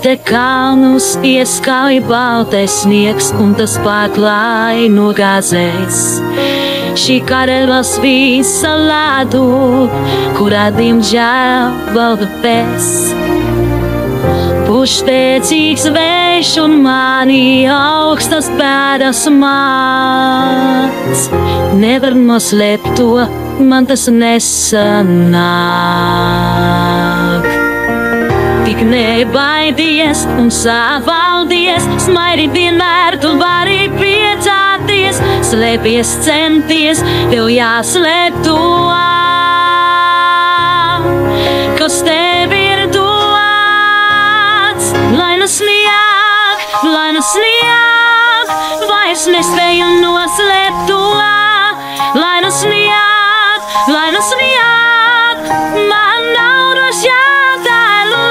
Te kalnus ieskauj baltais sniegs un tas pārklāj no gāzēs. Šī karaļas visa lādu, kurā diemžēl valda pēc. Pušpēcīgs vējš un manī augstas pēdas māts. Nevar noslēpt to, man tas nesanāk. Tik nebaidies un savaldies, smaidi vienmēr tu vari priecāties, slēpies centies, tev jāslēp to, kas vairs nespēju noslēpt to, lai nu snieg, lai nu snieg, man droši jātēlā.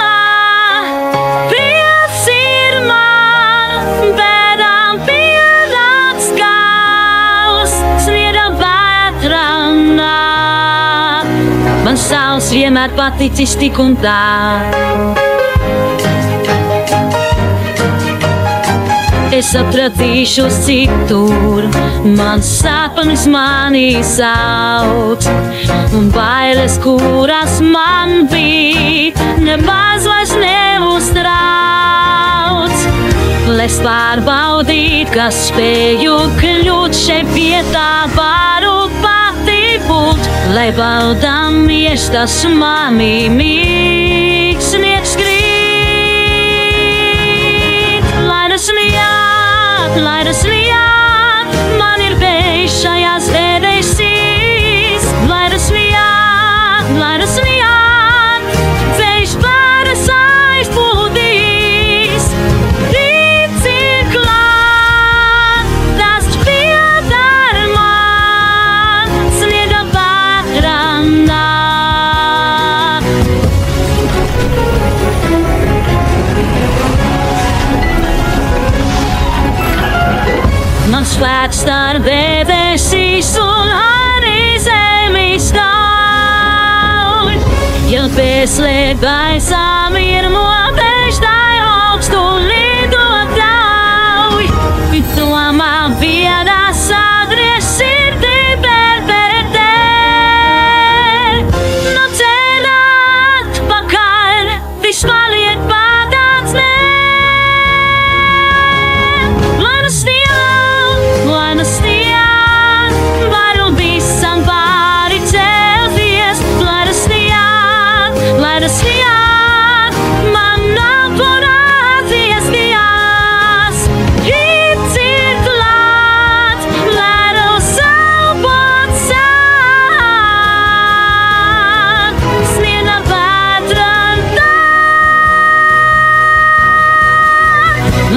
Prieks ir man, bēdām pierāds kaus, sniega vētranā. Man savs vienmēr paticis tik un tā. Es atradīšu citur, mans sapnis manī sauc, un bailes, kuras man bija, nemaz vairs neuztrauc. Lai es pārbaudītu, kas spēju kļūt šeit vietā, varu pati būt, lai baudāmies tas manī mīgs, lai tas nijāt, man ir vējš šajās debesīs, Spēks starp debesīs un arī zemes stāv. Ja pieslēg gaisā mirmo, pēc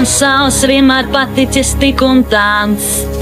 Un savs vienmēr paticis tik un tāds.